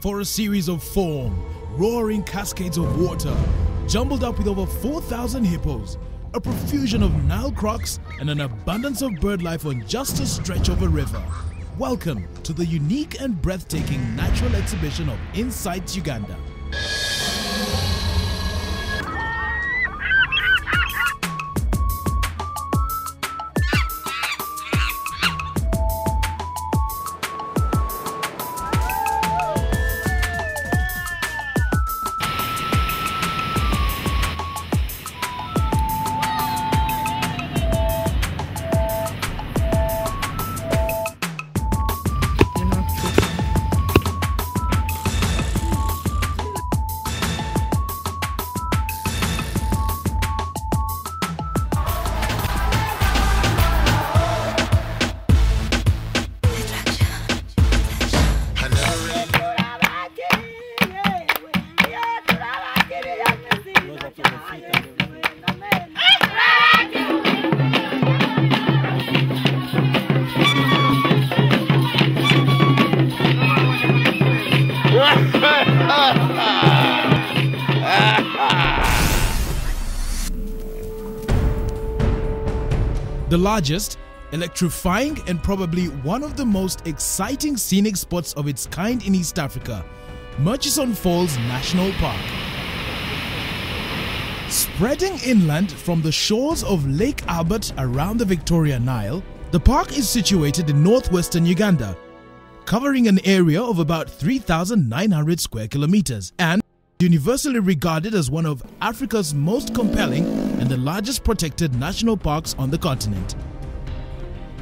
for a series of foam, roaring cascades of water, jumbled up with over 4,000 hippos, a profusion of Nile crocs, and an abundance of bird life on just a stretch of a river. Welcome to the unique and breathtaking natural exhibition of Insight Uganda. The largest, electrifying, and probably one of the most exciting scenic spots of its kind in East Africa, Murchison Falls National Park. Spreading inland from the shores of Lake Albert around the Victoria Nile, the park is situated in northwestern Uganda, covering an area of about 3,900 square kilometers and universally regarded as one of Africa's most compelling and the largest protected national parks on the continent.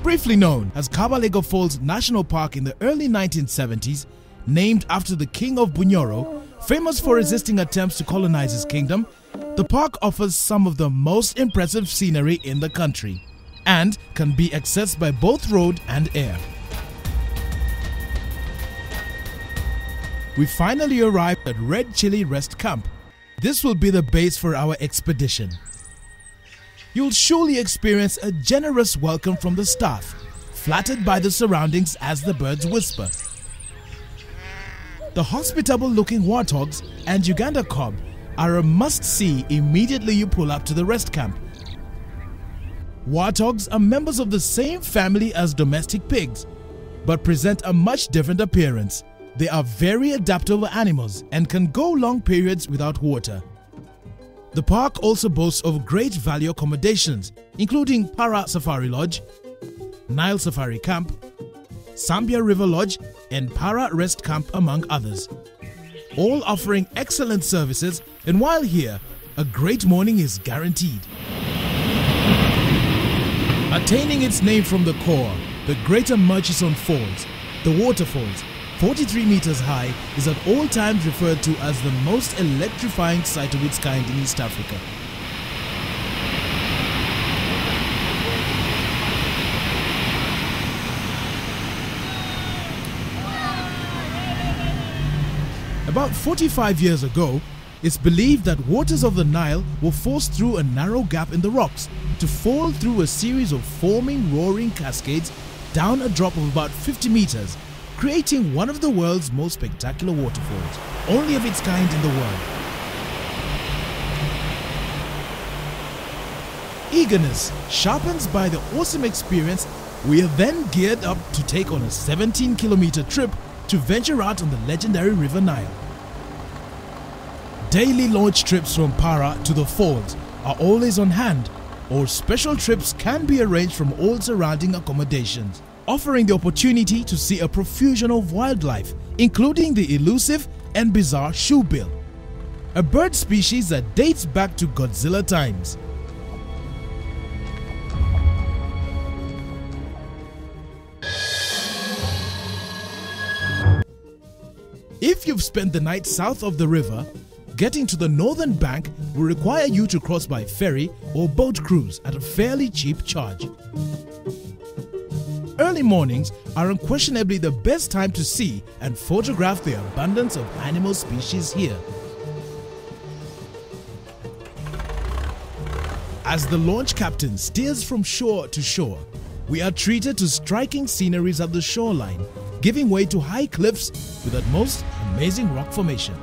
Briefly known as Kabalega Falls National Park in the early 1970s, named after the king of Bunyoro, famous for resisting attempts to colonize his kingdom, the park offers some of the most impressive scenery in the country and can be accessed by both road and air. We finally arrived at Red Chilli Rest Camp. This will be the base for our expedition. You'll surely experience a generous welcome from the staff, flattered by the surroundings as the birds whisper. The hospitable looking warthogs and Uganda kob are a must see immediately you pull up to the rest camp. Warthogs are members of the same family as domestic pigs, but present a much different appearance. They are very adaptable animals and can go long periods without water. The park also boasts of great value accommodations, including Paraa Safari Lodge, Nile Safari Camp, Sambiya River Lodge, and Paraa Rest Camp, among others. All offering excellent services, and while here, a great morning is guaranteed. Attaining its name from the core, the Greater Murchison Falls, the waterfalls, 43 meters high, is at all times referred to as the most electrifying sight of its kind in East Africa. About 45 years ago, it's believed that waters of the Nile were forced through a narrow gap in the rocks to fall through a series of foaming, roaring cascades down a drop of about 50 meters creating one of the world's most spectacular waterfalls, only of its kind in the world. Eagerness sharpens by the awesome experience, we are then geared up to take on a 17 kilometer trip to venture out on the legendary River Nile. Daily launch trips from Paraa to the falls are always on hand, or special trips can be arranged from all surrounding accommodations offering the opportunity to see a profusion of wildlife, including the elusive and bizarre shoebill, a bird species that dates back to Godzilla times. If you've spent the night south of the river, getting to the northern bank will require you to cross by ferry or boat cruise at a fairly cheap charge. Early mornings are unquestionably the best time to see and photograph the abundance of animal species here. As the launch captain steers from shore to shore, we are treated to striking sceneries at the shoreline, giving way to high cliffs with at most amazing rock formation.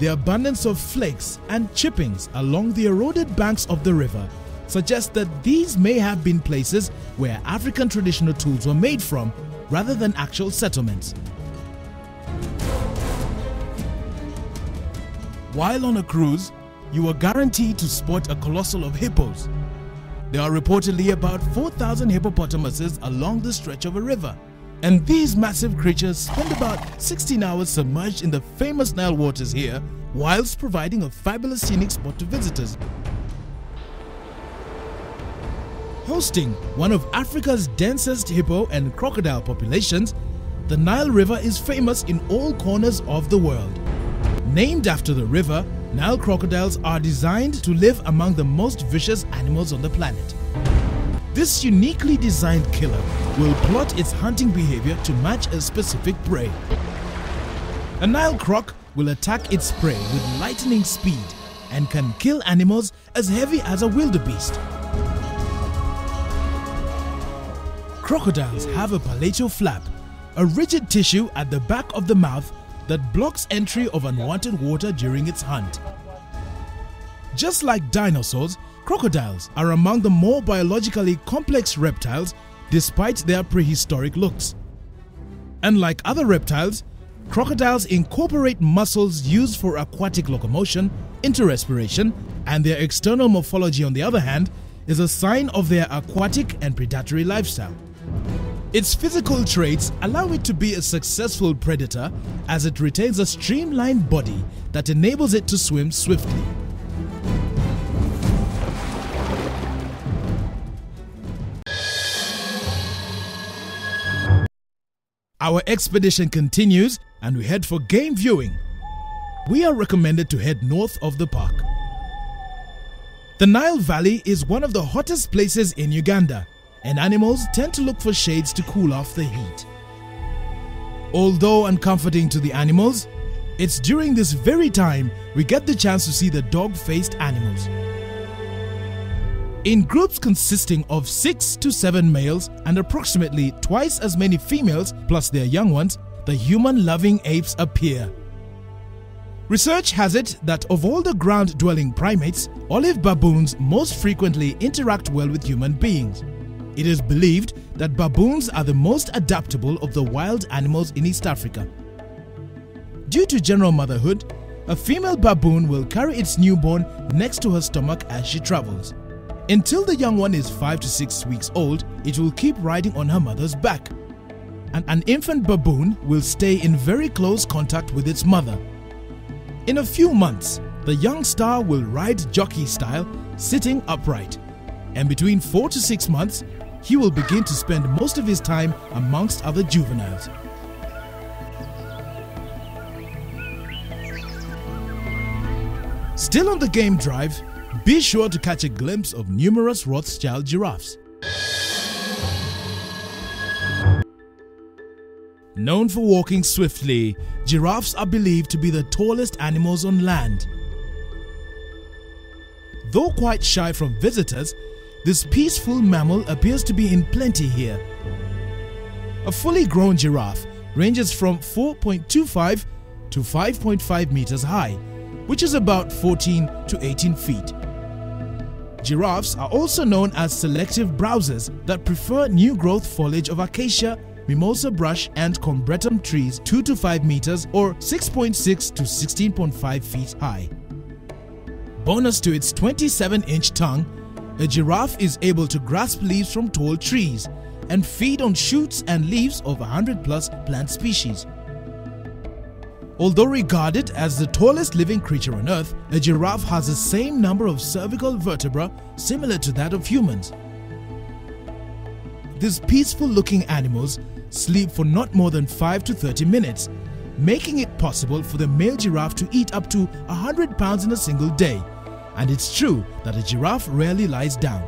The abundance of flakes and chippings along the eroded banks of the river suggests that these may have been places where African traditional tools were made from rather than actual settlements. While on a cruise, you are guaranteed to spot a colossal of hippos. There are reportedly about 4,000 hippopotamuses along the stretch of a river. And these massive creatures spend about 16 hours submerged in the famous Nile waters here, whilst providing a fabulous scenic spot to visitors. Hosting one of Africa's densest hippo and crocodile populations, the Nile River is famous in all corners of the world. Named after the river, Nile crocodiles are designed to live among the most vicious animals on the planet. This uniquely designed killer will plot its hunting behavior to match a specific prey. A Nile croc will attack its prey with lightning speed and can kill animals as heavy as a wildebeest. Crocodiles have a palatal flap, a rigid tissue at the back of the mouth that blocks entry of unwanted water during its hunt. Just like dinosaurs, crocodiles are among the more biologically complex reptiles despite their prehistoric looks. Unlike other reptiles, crocodiles incorporate muscles used for aquatic locomotion into respiration, and their external morphology, on the other hand, is a sign of their aquatic and predatory lifestyle. Its physical traits allow it to be a successful predator as it retains a streamlined body that enables it to swim swiftly. Our expedition continues and we head for game viewing. We are recommended to head north of the park. The Nile Valley is one of the hottest places in Uganda and animals tend to look for shades to cool off the heat. Although uncomforting to the animals, it's during this very time we get the chance to see the dog-faced animals. In groups consisting of 6 to 7 males and approximately twice as many females plus their young ones, the human-loving apes appear. Research has it that of all the ground-dwelling primates, olive baboons most frequently interact well with human beings. It is believed that baboons are the most adaptable of the wild animals in East Africa. Due to general motherhood, a female baboon will carry its newborn next to her stomach as she travels. Until the young one is 5 to 6 weeks old, it will keep riding on her mother's back. And an infant baboon will stay in very close contact with its mother. In a few months, the young star will ride jockey style, sitting upright. And between 4 to 6 months, he will begin to spend most of his time amongst other juveniles. Still on the game drive, be sure to catch a glimpse of numerous Rothschild giraffes. Known for walking swiftly, giraffes are believed to be the tallest animals on land. Though quite shy from visitors, this peaceful mammal appears to be in plenty here. A fully grown giraffe ranges from 4.25 to 5.5 meters high, which is about 14 to 18 feet. Giraffes are also known as selective browsers that prefer new growth foliage of acacia, mimosa brush and combretum trees 2 to 5 meters or 6.6 to 16.5 feet high. Bonus to its 27 inch tongue, a giraffe is able to grasp leaves from tall trees and feed on shoots and leaves of 100 plus plant species. Although regarded as the tallest living creature on earth, a giraffe has the same number of cervical vertebrae similar to that of humans. These peaceful looking animals sleep for not more than 5 to 30 minutes, making it possible for the male giraffe to eat up to 100 pounds in a single day. And it's true that a giraffe rarely lies down.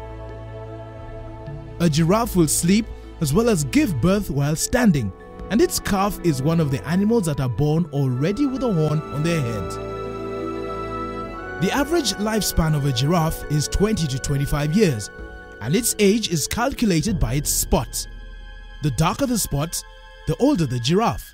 A giraffe will sleep as well as give birth while standing, and its calf is one of the animals that are born already with a horn on their head. The average lifespan of a giraffe is 20 to 25 years, and its age is calculated by its spots. The darker the spots, the older the giraffe.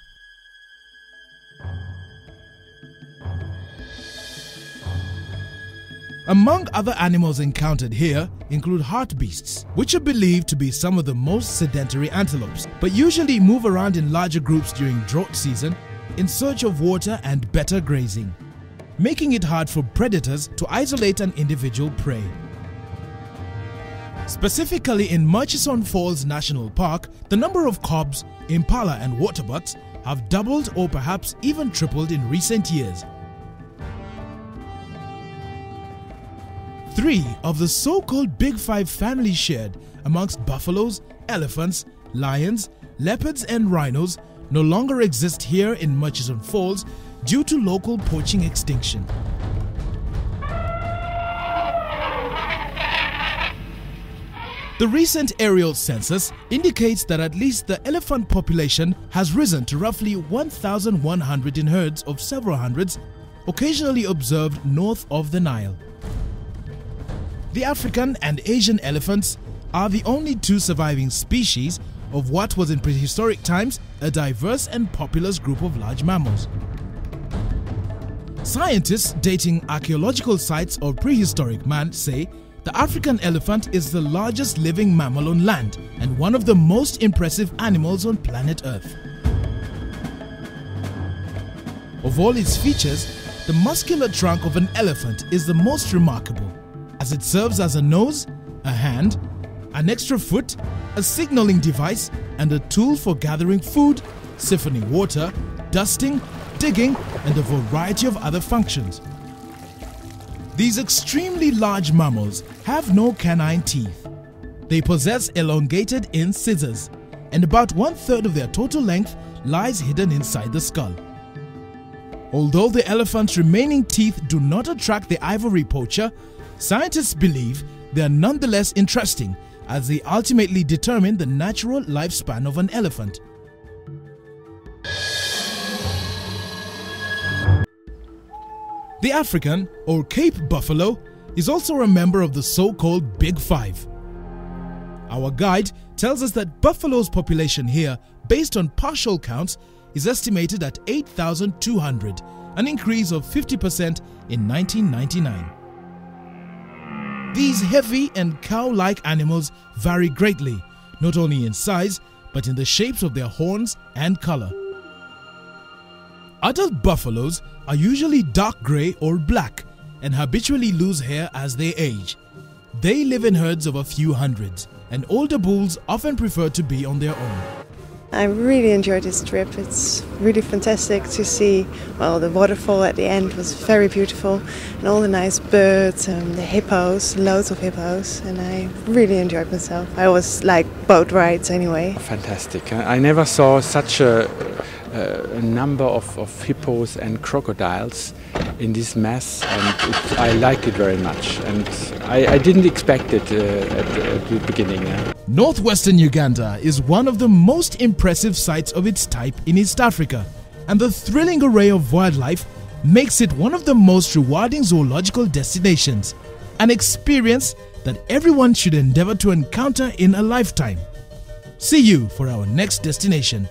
Among other animals encountered here include hartebeests, which are believed to be some of the most sedentary antelopes, but usually move around in larger groups during drought season in search of water and better grazing, making it hard for predators to isolate an individual prey. Specifically in Murchison Falls National Park, the number of kobs, impala and waterbucks have doubled or perhaps even tripled in recent years, Three of the so-called Big Five family shared amongst buffaloes, elephants, lions, leopards and rhinos no longer exist here in Murchison Falls due to local poaching extinction. The recent aerial census indicates that at least the elephant population has risen to roughly 1,100 in herds of several hundreds, occasionally observed north of the Nile. The African and Asian elephants are the only two surviving species of what was in prehistoric times a diverse and populous group of large mammals. Scientists dating archaeological sites of prehistoric man say the African elephant is the largest living mammal on land and one of the most impressive animals on planet Earth. Of all its features, the muscular trunk of an elephant is the most remarkable as it serves as a nose, a hand, an extra foot, a signaling device, and a tool for gathering food, siphoning water, dusting, digging, and a variety of other functions. These extremely large mammals have no canine teeth. They possess elongated incisors, and about one third of their total length lies hidden inside the skull. Although the elephant's remaining teeth do not attract the ivory poacher, Scientists believe they are nonetheless interesting as they ultimately determine the natural lifespan of an elephant. The African, or Cape buffalo, is also a member of the so-called Big Five. Our guide tells us that buffalo's population here, based on partial counts, is estimated at 8,200, an increase of 50% in 1999. These heavy and cow-like animals vary greatly, not only in size, but in the shapes of their horns and color. Adult buffaloes are usually dark gray or black and habitually lose hair as they age. They live in herds of a few hundreds, and older bulls often prefer to be on their own. I really enjoyed this trip. It's really fantastic to see. Well, the waterfall at the end was very beautiful, and all the nice birds, and the hippos, loads of hippos, and I really enjoyed myself. I always like boat rides anyway. Fantastic! I never saw such a, a number of, of hippos and crocodiles in this mass, and it, I like it very much. And I, I didn't expect it uh, at, at, the beginning. Northwestern Uganda is one of the most impressive sites of its type in East Africa, and the thrilling array of wildlife makes it one of the most rewarding zoological destinations, an experience that everyone should endeavor to encounter in a lifetime. See you for our next destination.